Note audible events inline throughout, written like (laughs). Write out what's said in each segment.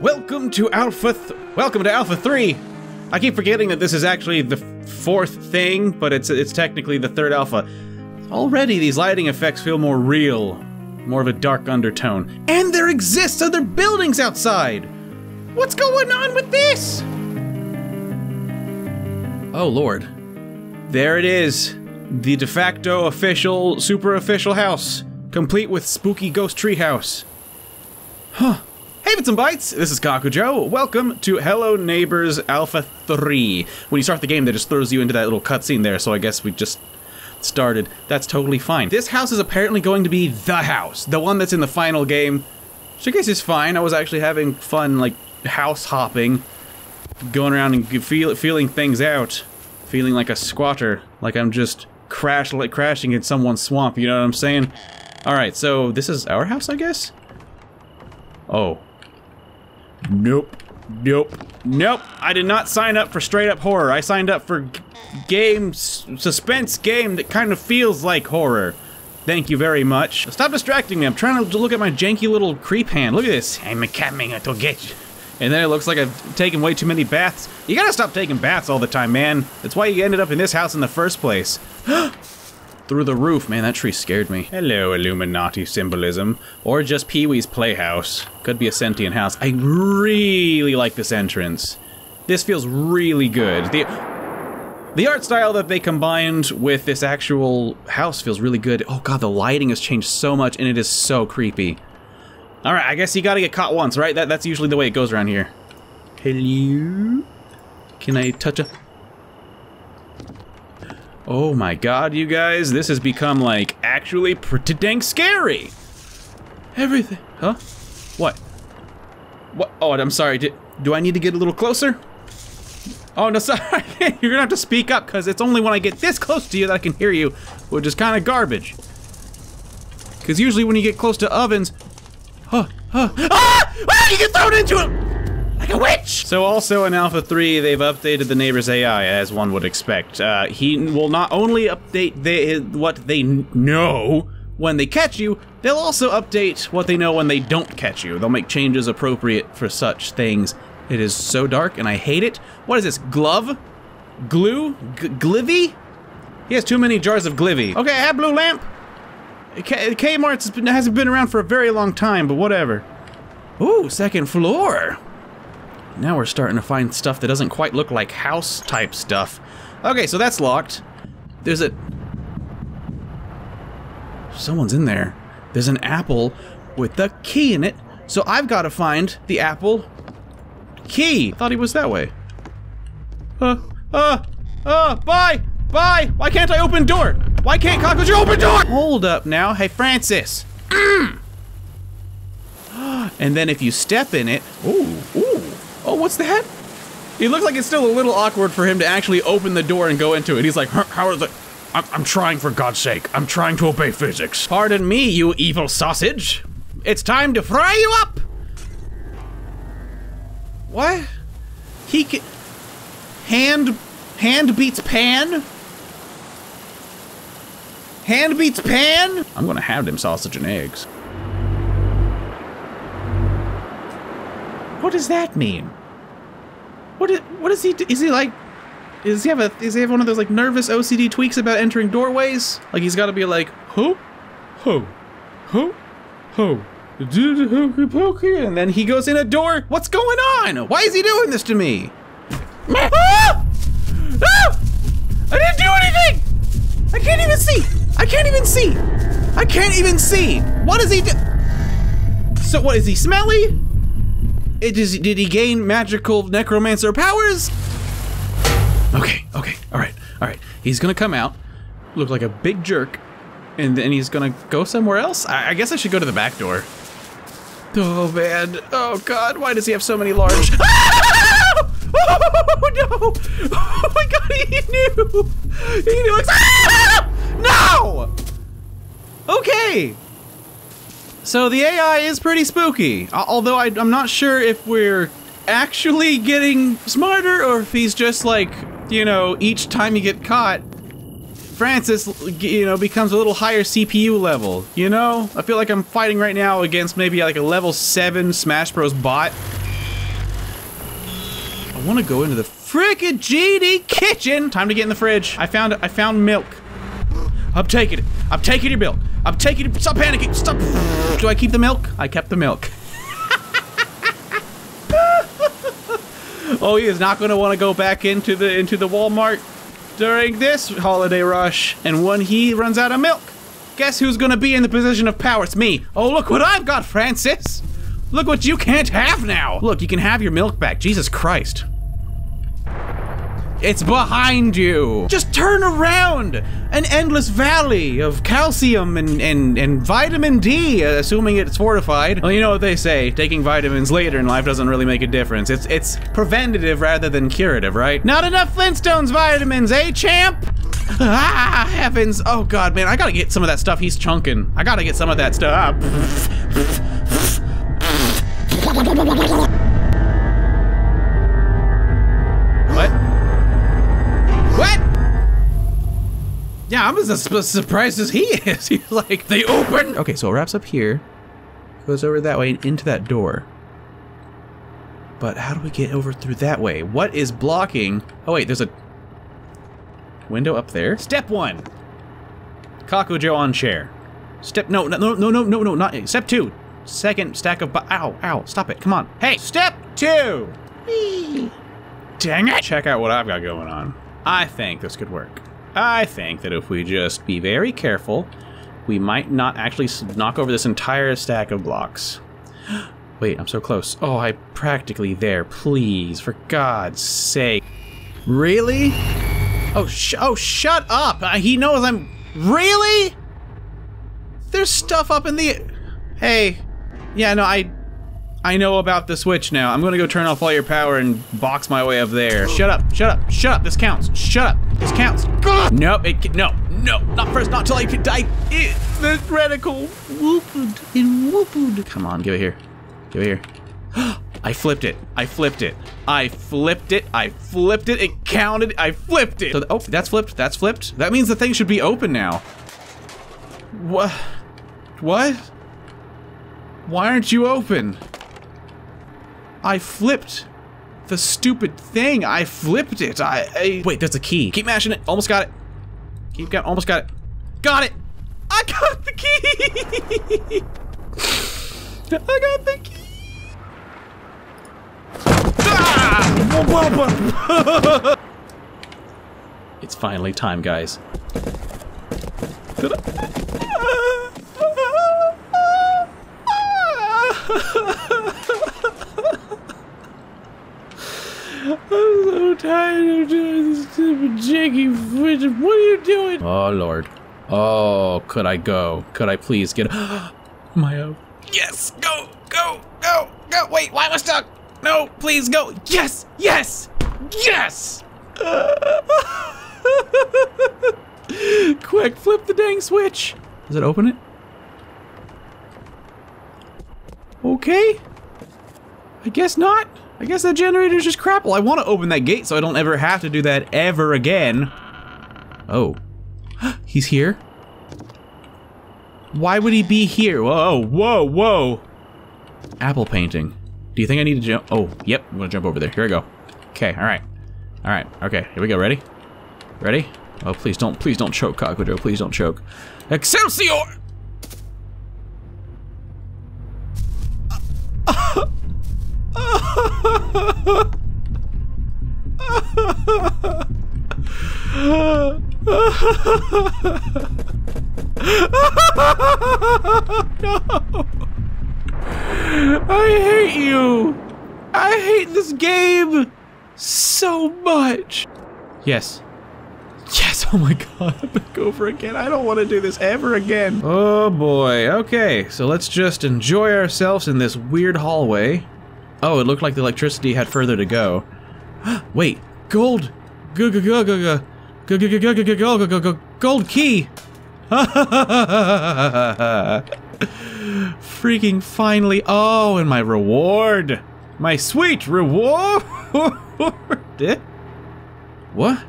Welcome to Alpha. Welcome to Alpha Three. I keep forgetting that this is actually the fourth thing, but it's it's technically the third alpha. Already, these lighting effects feel more real, more of a dark undertone, and there exists other buildings outside. What's going on with this? Oh lord, there it is, the de facto official, super official house, complete with spooky ghost tree house. Huh. Hey Bits and Bytes, this is Kakujo. Welcome to Hello Neighbors Alpha 3. When you start the game, that just throws you into that little cutscene there, so I guess we just started. That's totally fine. This house is apparently going to be the house, the one that's in the final game. Which I guess is fine. I was actually having fun, like, house hopping, going around and feel, feeling things out, feeling like a squatter, like I'm just crash, like crashing in someone's swamp, you know what I'm saying? Alright, so this is our house, I guess? Oh. Nope. Nope. Nope. I did not sign up for straight up horror. I signed up for game, suspense game that kind of feels like horror. Thank you very much. Stop distracting me. I'm trying to look at my janky little creep hand. Look at this. I'm coming to get you. And then it looks like I've taken way too many baths. You gotta stop taking baths all the time, man. That's why you ended up in this house in the first place. (gasps) (gasps) through the roof. Man, that tree scared me. Hello, Illuminati symbolism. Or just Pee-wee's Playhouse. Could be a sentient house. I really like this entrance. This feels really good. The, the art style that they combined with this actual house feels really good. Oh god, the lighting has changed so much and it is so creepy. Alright, I guess you gotta get caught once, right? That, that's usually the way it goes around here. Hello? Can I touch a... Oh my god, you guys, this has become, like, actually pretty dang scary! Everything- huh? What? What? Oh, I'm sorry, do, do I need to get a little closer? Oh, no, (laughs) sorry, you're gonna have to speak up, because it's only when I get this close to you that I can hear you, which is kind of garbage. Because usually when you get close to ovens- Huh, huh, ah! Ah! You get thrown into it! Like a witch! So also in Alpha 3, they've updated the neighbor's AI, as one would expect. Uh, he will not only update what they know when they catch you, they'll also update what they know when they don't catch you. They'll make changes appropriate for such things. It is so dark, and I hate it. What is this, glove? Glue? G glivy? He has too many jars of glivy. Okay, I have blue lamp. K Kmart's hasn't been around for a very long time, but whatever. Ooh, second floor. Now we're starting to find stuff that doesn't quite look like house type stuff. Okay, so that's locked. There's a... Someone's in there. There's an apple with the key in it. So I've got to find the apple key. Thought he was that way. Uh, uh, uh, bye, bye. Why can't I open door? Why can't Cockroach open door? Hold up now. Hey, Francis. Mm. (clears throat) and then if you step in it, ooh, ooh, Oh, what's that? It looks like it's still a little awkward for him to actually open the door and go into it. He's like, how is it? I'm, I'm trying for God's sake. I'm trying to obey physics. Pardon me, you evil sausage. It's time to fry you up. What? He can... Hand... Hand beats pan? Hand beats pan? I'm gonna have them sausage and eggs. What does that mean? What is, what is he, is he like, is he have a, is he have one of those like nervous OCD tweaks about entering doorways? Like he's gotta be like, ho, ho, ho, ho, and then he goes in a door. What's going on? Why is he doing this to me? ah! Ah! I didn't do anything! I can't even see! I can't even see! I can't even see! What does he do? So what, is he smelly? It is, did he gain magical necromancer powers? Okay, okay, alright, alright. He's gonna come out, look like a big jerk, and then he's gonna go somewhere else? I, I guess I should go to the back door. Oh man, oh god, why does he have so many large-! (laughs) Oh no! Oh my god, he knew! He knew! (laughs) No! Okay! So the AI is pretty spooky, although I, am not sure if we're actually getting smarter or if he's just like, you know, each time you get caught, Francis, you know, becomes a little higher CPU level, you know? I feel like I'm fighting right now against maybe like a level 7 Smash Bros bot. I want to go into the frickin' GD kitchen. Time to get in the fridge. I found I found milk. I'm taking it. I'm taking your milk. I'm taking it. Stop panicking. Stop. Do I keep the milk? I kept the milk. (laughs) oh, he is not going to want to go back into the into the Walmart during this holiday rush. And when he runs out of milk, guess who's going to be in the position of power? It's me. Oh, look what I've got, Francis. Look what you can't have now. Look, you can have your milk back. Jesus Christ. It's behind you. Just turn around. An endless valley of calcium and, and, and vitamin D, assuming it's fortified. Well, you know what they say, taking vitamins later in life doesn't really make a difference. It's, it's preventative rather than curative, right? Not enough Flintstones vitamins, eh, champ? Ah, heavens. Oh, God, man, I gotta get some of that stuff he's chunking. I gotta get some of that stuff. Yeah, I'm as surprised as he is. (laughs) He's like, they open! Okay, so it wraps up here, goes over that way and into that door. But how do we get over through that way? What is blocking? Oh wait, there's a window up there. Step one. Kakujo on chair. Step, no, no, no, no, no, no, not, step two. Second stack of, ow, ow, stop it, come on. Hey, step two. Whee. Dang it. Check out what I've got going on. I think this could work. I think that if we just be very careful, we might not actually knock over this entire stack of blocks. (gasps) Wait, I'm so close. Oh, I'm practically there. Please, for God's sake. Really? Oh, sh oh, shut up! Uh, he knows I'm... Really? There's stuff up in the... Hey. Yeah, no, I... I know about the switch now. I'm gonna go turn off all your power and box my way up there. Shut up, shut up, shut up. This counts. Shut up. This counts. God. Nope, it no, no, not first, not till I can die. It, the reticle whooped and whooped. Come on, give it here. Give it here. (gasps) I flipped it. I flipped it. I flipped it. I flipped it. It counted. I flipped it. So the, oh, that's flipped. That's flipped. That means the thing should be open now. What? What? Why aren't you open? I flipped the stupid thing. I flipped it. I, I, wait. There's a key. Keep mashing it. Almost got it. Keep got. Almost got it. Got it. I got the key. (laughs) I got the key. Ah! (laughs) it's finally time, guys. (laughs) I'm so tired of doing this stupid janky fidget. What are you doing? Oh, Lord. Oh, could I go? Could I please get (gasps) my Mayo? Yes! Go! Go! Go! Go! Wait, why am I stuck? No, please go! Yes! Yes! Yes! (laughs) Quick, flip the dang switch! Does it open it? Okay. I guess not. I guess that generator's just crap. Well, I want to open that gate so I don't ever have to do that ever again. Oh. (gasps) He's here? Why would he be here? Whoa, oh, whoa, whoa. Apple painting. Do you think I need to jump? Oh, yep, I'm gonna jump over there. Here I go. Okay, alright. Alright, okay, here we go. Ready? Ready? Oh, please don't, please don't choke, Kakujo. Please don't choke. Excelsior! No! I hate you! I hate this game so much! Yes. Yes, oh my god, (laughs) back over again. I don't want to do this ever again. Oh boy, okay, so let's just enjoy ourselves in this weird hallway. Oh, it looked like the electricity had further to go. (gasps) Wait, gold! Go go go go go go go go go go go go go gold key! Freaking finally! Oh, and my reward! My sweet reward! what?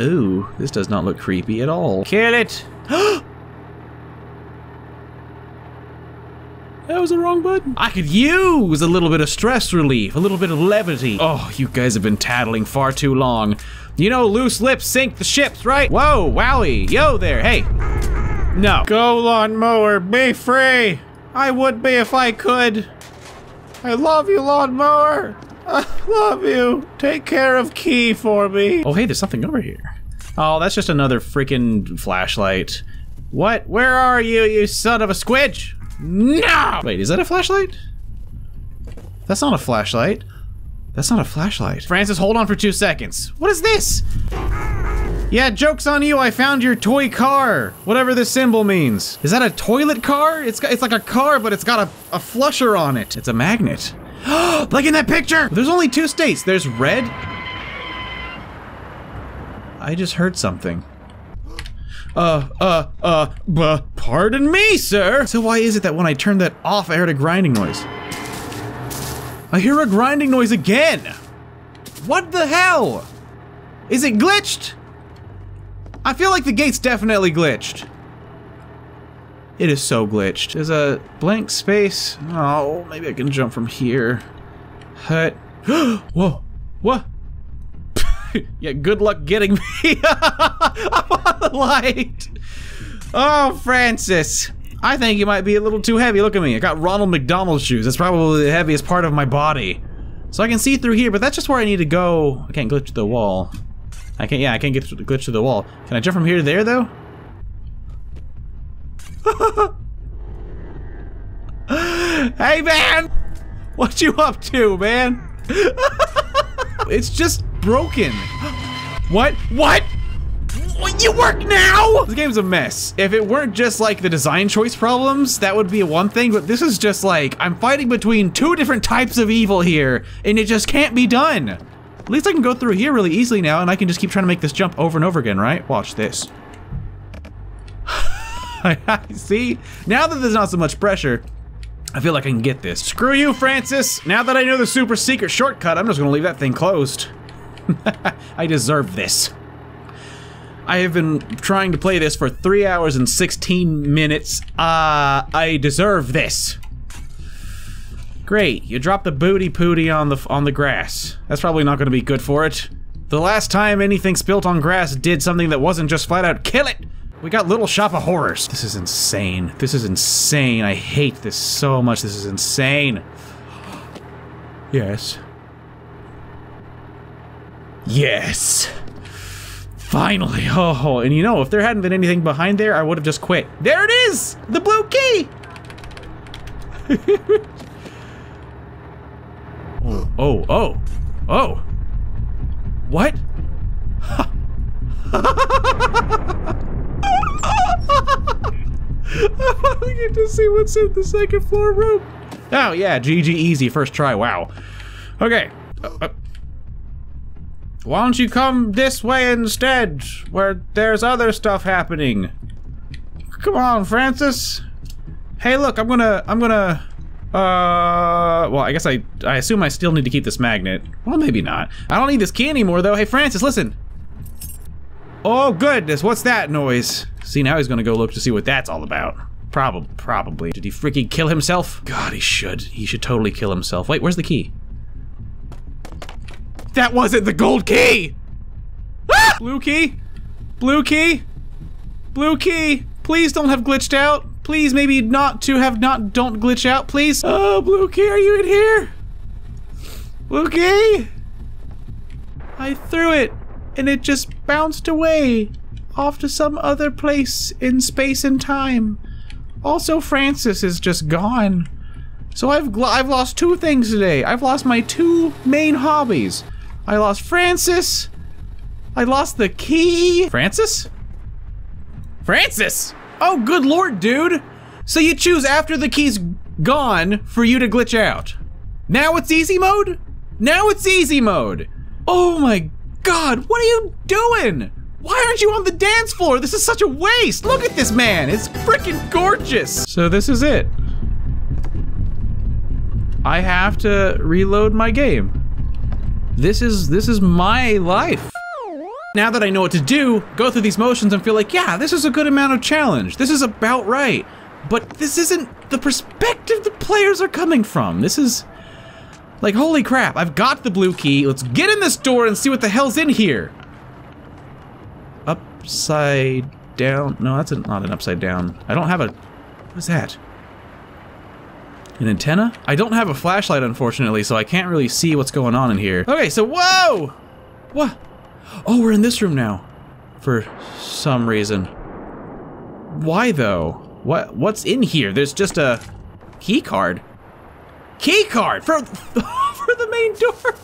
Ooh, this does not look creepy at all. Kill it! That was the wrong button. I could use a little bit of stress relief, a little bit of levity. Oh, you guys have been tattling far too long. You know, loose lips sink the ships, right? Whoa, wowie, yo there, hey. No. Go, lawnmower, be free. I would be if I could. I love you, lawnmower. I love you. Take care of Key for me. Oh, hey, there's something over here. Oh, that's just another freaking flashlight. What? Where are you, you son of a squidge? No! Wait, is that a flashlight? That's not a flashlight. That's not a flashlight. Francis, hold on for two seconds. What is this? Yeah, joke's on you, I found your toy car. Whatever this symbol means. Is that a toilet car? It's, got, it's like a car, but it's got a, a flusher on it. It's a magnet. (gasps) like in that picture! There's only two states. There's red. I just heard something. Uh, uh, uh, buh, pardon me, sir! So why is it that when I turned that off, I heard a grinding noise? I hear a grinding noise again! What the hell? Is it glitched? I feel like the gate's definitely glitched. It is so glitched. There's a blank space. Oh, maybe I can jump from here. Hut. (gasps) Whoa. What? (laughs) yeah, good luck getting me. (laughs) I'm on the light. Oh, Francis. I think you might be a little too heavy. Look at me. I got Ronald McDonald shoes. That's probably the heaviest part of my body. So I can see through here, but that's just where I need to go. I can't glitch the wall. I can't, yeah, I can't get through, glitch to the wall. Can I jump from here to there, though? (laughs) hey, man! What you up to, man? it's just broken. (gasps) what? What? You work now? This game's a mess. If it weren't just like the design choice problems, that would be one thing, but this is just like, I'm fighting between two different types of evil here, and it just can't be done. At least I can go through here really easily now, and I can just keep trying to make this jump over and over again, right? Watch this. (laughs) See? Now that there's not so much pressure, I feel like I can get this. Screw you, Francis! Now that I know the super secret shortcut, I'm just gonna leave that thing closed. (laughs) I deserve this. I have been trying to play this for 3 hours and 16 minutes. Uh, I deserve this. Great, you dropped the booty pooty on the on the grass. That's probably not going to be good for it. The last time anything spilt on grass did something that wasn't just flat out kill it. We got Little Shop of Horrors. This is insane. This is insane. I hate this so much. This is insane. (gasps) Yes. Yes. Finally. Oh, and you know, if there hadn't been anything behind there, I would have just quit. There it is! The blue key! (laughs) oh, oh, oh. What? (laughs) I get to see what's in the second floor room. Oh, yeah, GG easy, first try, wow. Okay. Uh, uh, why don't you come this way instead, where there's other stuff happening? Come on, Francis. Hey, look, I'm gonna, I'm gonna, uh, well, I guess I, I assume I still need to keep this magnet. Well, maybe not. I don't need this key anymore, though. Hey, Francis, listen. Oh, goodness, what's that noise? See, now he's gonna go look to see what that's all about. Probably, probably. Did he freaking kill himself? God, he should. He should totally kill himself. Wait, where's the key? That wasn't the gold key! Ah! Blue key? Blue key? Blue key? Please don't have glitched out. Please, maybe not to have not don't glitch out, please. Oh, Blue key, are you in here? Blue key? I threw it, and it just bounced away off to some other place in space and time. Also, Francis is just gone. So I've I've lost two things today. I've lost my two main hobbies. I lost Francis. I lost the key. Francis? Francis! Oh, good lord, dude! So you choose after the key's gone for you to glitch out. Now it's easy mode? Now it's easy mode! Oh my god, what are you doing? Why aren't you on the dance floor? This is such a waste! Look at this man! It's freaking gorgeous! So this is it. I have to reload my game. This is this is my life. Now that I know what to do, go through these motions and feel like, yeah, this is a good amount of challenge. This is about right. but this isn't the perspective the players are coming from. This is like, holy crap, I've got the blue key. Let's get in this door and see what the hell's in here. Upside down. No, that's not an upside down. I don't have a, what is that? An antenna? I don't have a flashlight, unfortunately, so I can't really see what's going on in here. Okay, so whoa! What? Oh, we're in this room now. For some reason. Why though? What what's in here? There's just a key card. Key card for (laughs) for the main door.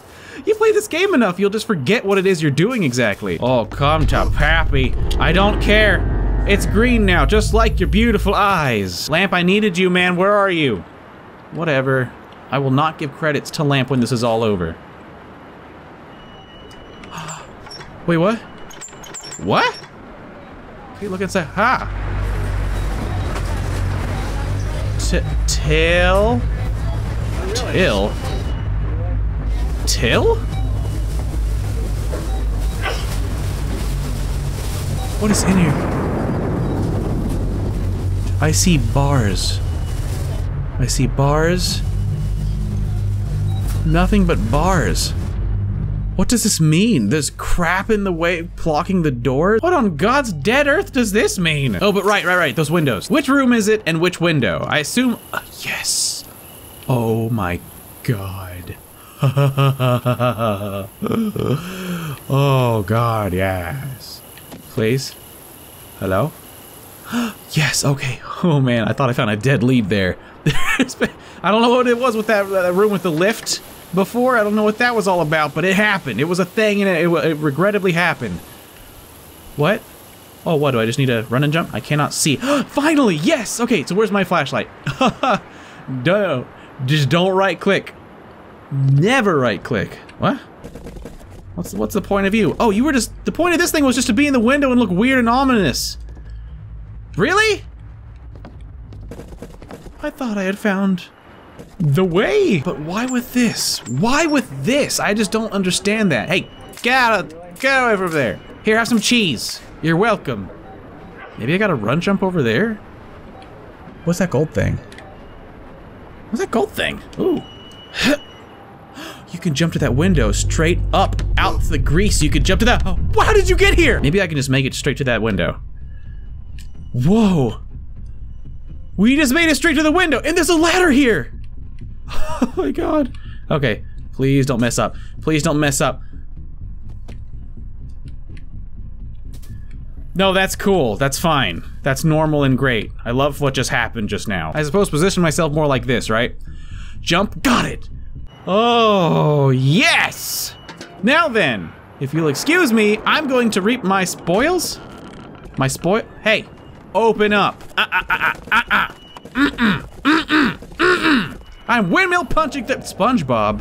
You play this game enough, you'll just forget what it is you're doing exactly. Oh, come to Pappy. I don't care. It's green now, just like your beautiful eyes. Lamp, I needed you, man. Where are you? Whatever. I will not give credits to Lamp when this is all over. (gasps) Wait, what? What? Okay, look inside. Ha! T Till? Till? Till? What is in here? I see bars. I see bars. Nothing but bars. What does this mean? There's crap in the way blocking the door? What on God's dead earth does this mean? Oh, but right, right, right, those windows. Which room is it and which window? I assume, uh, yes. Oh my God. (laughs) oh God, yes. Please? Hello? (gasps) yes, okay. Oh man, I thought I found a dead lead there. (laughs) I don't know what it was with that, that room with the lift before. I don't know what that was all about, but it happened. It was a thing and it, it, it regrettably happened. What? Oh, what, do I just need to run and jump? I cannot see. (gasps) Finally, yes! Okay, so where's my flashlight? (laughs) don't, just don't right click. Never right click. What? What's, what's the point of you? Oh, you were just, the point of this thing was just to be in the window and look weird and ominous. Really? I thought I had found the way. But why with this? Why with this? I just don't understand that. Hey, get out, get away from there. Here, have some cheese. You're welcome. Maybe I gotta run jump over there? What's that gold thing? What's that gold thing? Ooh. (gasps) You can jump to that window straight up out the grease. You can jump to that. Oh, (gasps) how did you get here? Maybe I can just make it straight to that window. Whoa. We just made it straight to the window and there's a ladder here. (laughs) Oh my god. Okay, please don't mess up. Please don't mess up. No, that's cool. That's fine. That's normal and great. I love what just happened just now. I suppose position myself more like this, right? Jump. Got it. Oh, yes! Now then, if you'll excuse me, I'm going to reap my spoils. My spoil- Hey, open up. Uh, uh, uh, uh, uh, mm-mm, mm-mm, mm-mm. I'm windmill punching the- SpongeBob.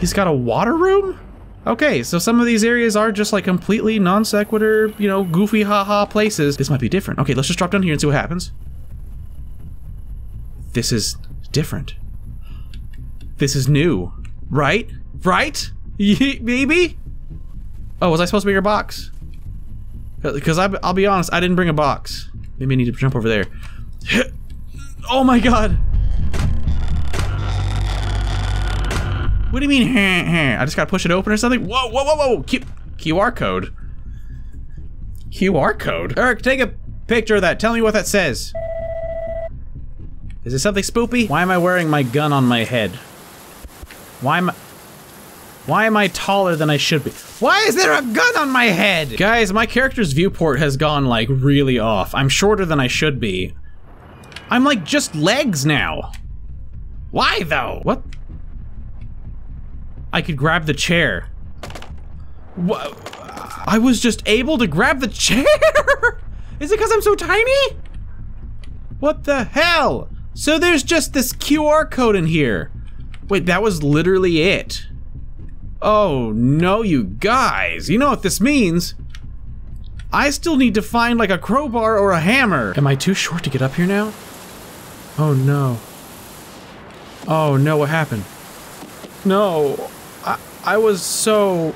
He's got a water room? Okay, so some of these areas are just like completely non sequitur, you know, goofy haha places. This might be different. Okay, let's just drop down here and see what happens. This is different. This is new. Right? Right? (laughs) Maybe? Oh, was I supposed to be your box? Because I'll be honest, I didn't bring a box. Maybe I need to jump over there. (laughs) Oh my god! What do you mean, (laughs) I just gotta push it open or something? Whoa, whoa, whoa, whoa! Q QR code. QR code? Eric, take a picture of that. Tell me what that says. Is it something spoopy? Why am I wearing my gun on my head? Why am I... Why am I taller than I should be? Why is there a gun on my head? Guys, my character's viewport has gone, like, really off. I'm shorter than I should be. I'm, like, just legs now. Why, though? What? I could grab the chair. What? I was just able to grab the chair? (laughs) Is it because I'm so tiny? What the hell? So there's just this QR code in here. Wait, that was literally it. Oh no, you guys. You know what this means? I still need to find like a crowbar or a hammer. Am I too short to get up here now? Oh no. Oh no, what happened? No. I, I was so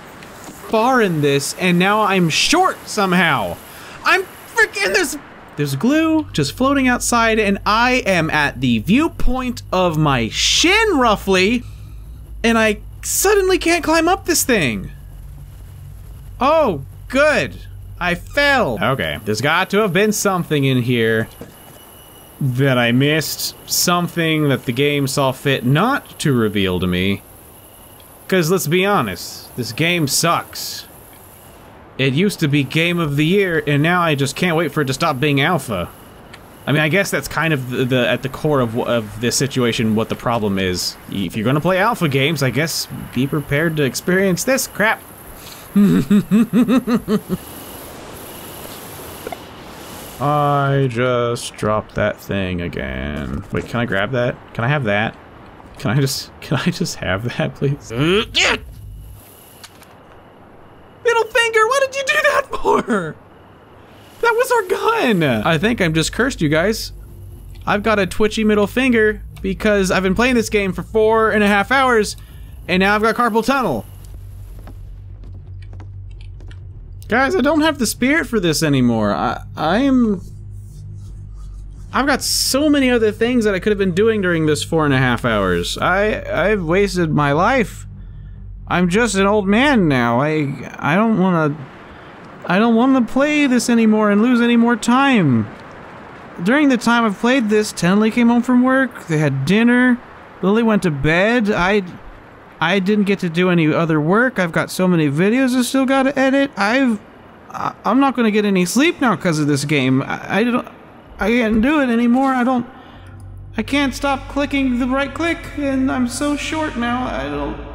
far in this and now I'm short somehow. I'm freaking there's there's glue just floating outside, and I am at the viewpoint of my shin, roughly, and I suddenly can't climb up this thing. Oh, good. I fell. Okay, there's got to have been something in here that I missed, something that the game saw fit not to reveal to me. Because let's be honest, this game sucks. It used to be game of the year, and now I just can't wait for it to stop being alpha. I mean, I guess that's kind of the, the at the core of of this situation. What the problem is, if you're going to play alpha games, I guess be prepared to experience this crap. (laughs) I just dropped that thing again. Wait, can I grab that? Can I have that? Can I just (laughs) can I just have that, please? (laughs) Middle finger, what did you do that for? That was our gun! I think I'm just cursed, you guys. I've got a twitchy middle finger because I've been playing this game for four and a half hours, and now I've got carpal tunnel. Guys, I don't have the spirit for this anymore. I I am I've got so many other things that I could have been doing during this four and a half hours. I I've wasted my life. I'm just an old man now. I I don't want to I don't want to play this anymore and lose any more time. During the time I've played this, Tenley came home from work. They had dinner. Lily went to bed. I I didn't get to do any other work. I've got so many videos I still got to edit. I've I, I'm not to get any sleep now because of this game. I, I don't I can't do it anymore. I don't I can't stop clicking the right click and I'm so short now. I don't